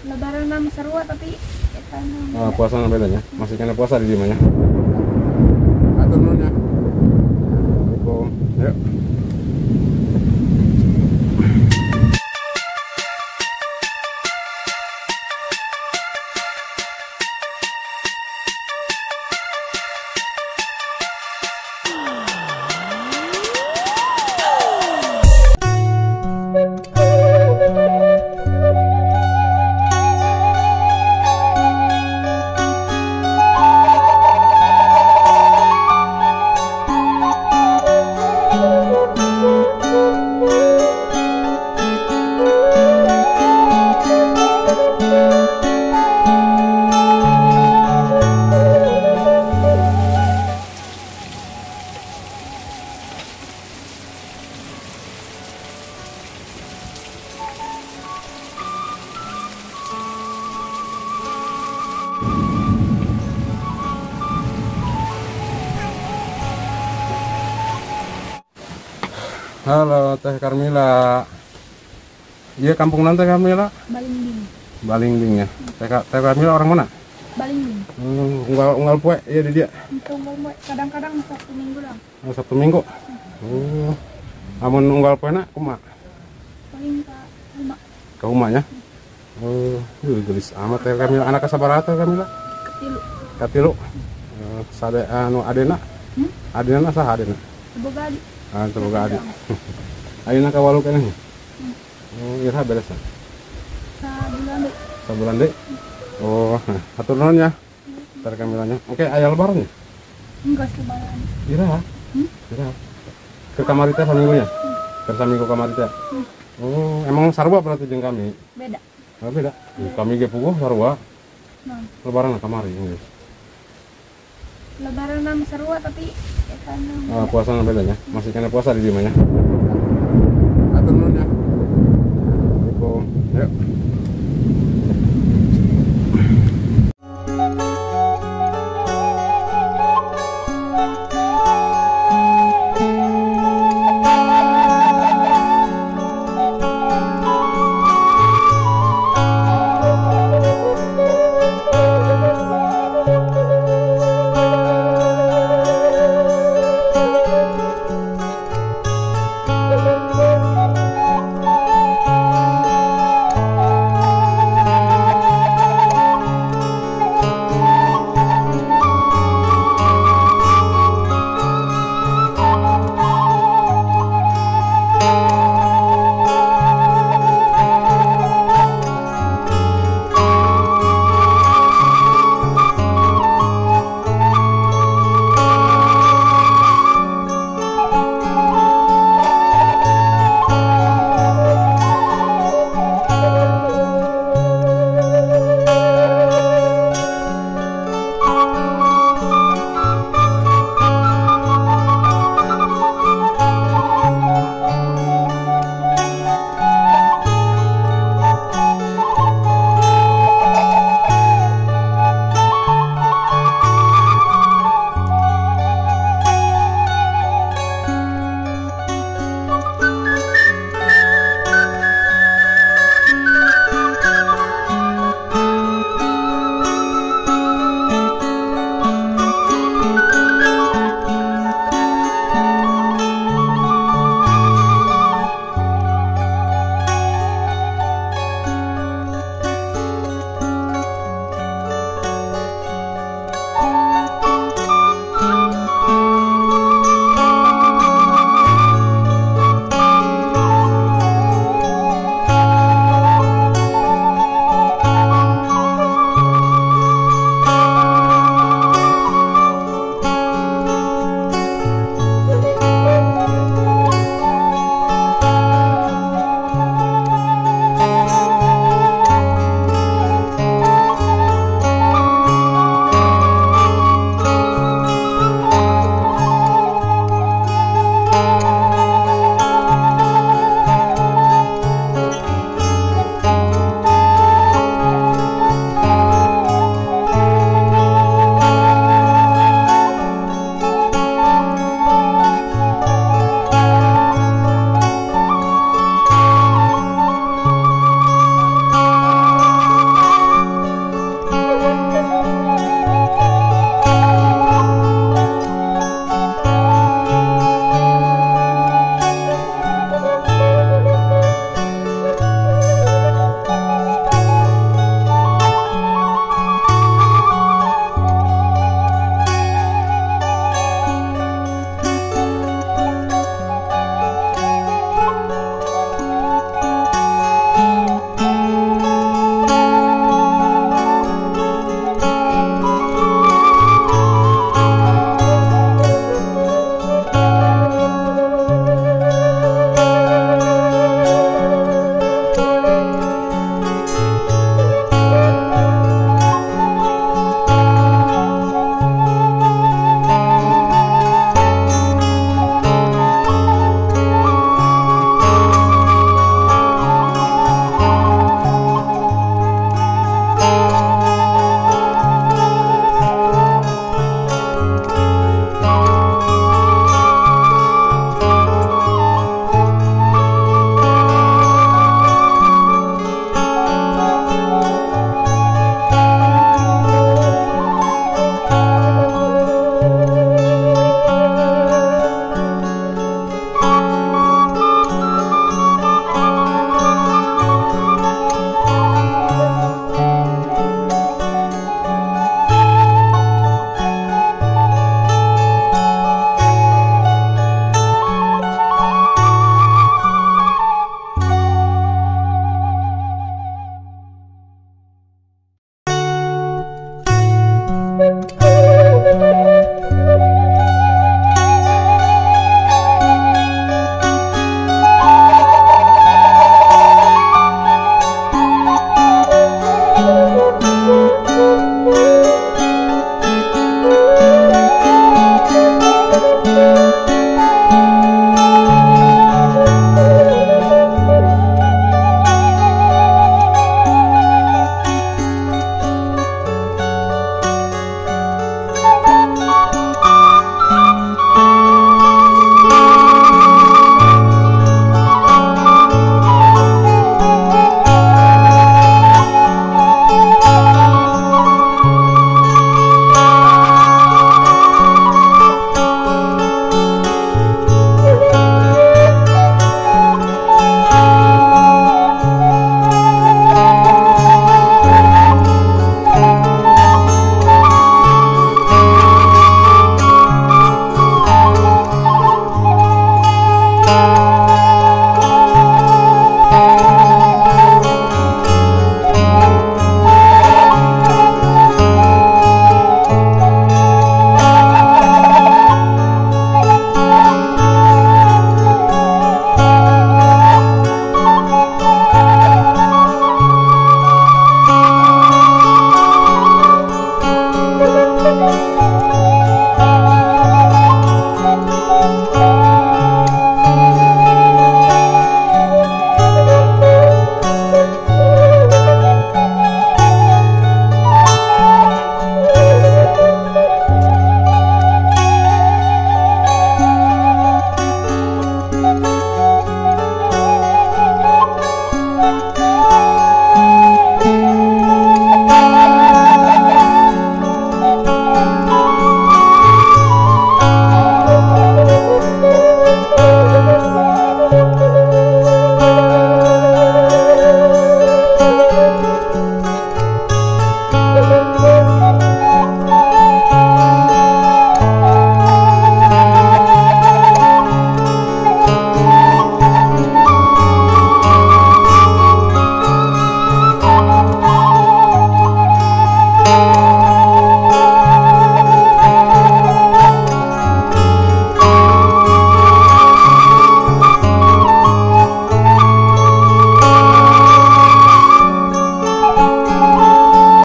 Lebaran nam sarua tapi ya kan Ah, puasa nggak bedanya? Masih kena puasa di dimanya? Atur nunnya. Assalamualaikum. Yuk. Halo Teh Karmila. Iya kampung nanti Karmila. Balingding. Balingding ya. Teh, Teh Karmila orang mana? Balingding. Hmm, unggal unggal poe iya di dia. Mau kadang-kadang satu minggu lang. Oh, Sabtu Minggu. Oh. Amun unggal poe nak kumaha? Paling ka Ke rumahnya. Oh, yuh, gelis amat Teh Karmila. Anak sabaraha Teh Karmila? ketilu. Katilu. Eh, Sade anu adena. Hmm? Adena saha adena? Di Ah, semoga adik. Ayeuna ka walu keneh. Oh, ira beres. sa bulan deh. Sabulan deh. Oh, atur nuhun ya. Ntar kamilanya. Oke, aya lebaran ya? Enggak sebaran. Ira. Hmm? Ira. Ke kamari teh saminggunya? Ke saminggu kamari teh. Oh, emang sarua berarti jeung kami. Beda. Oh, beda. Oh, Kami ge puguh sarua. Nah, Lebaran kamari. Lebaran nam sarua tapi Ah, puasa bedanya? Masih kena puasa di dimanya?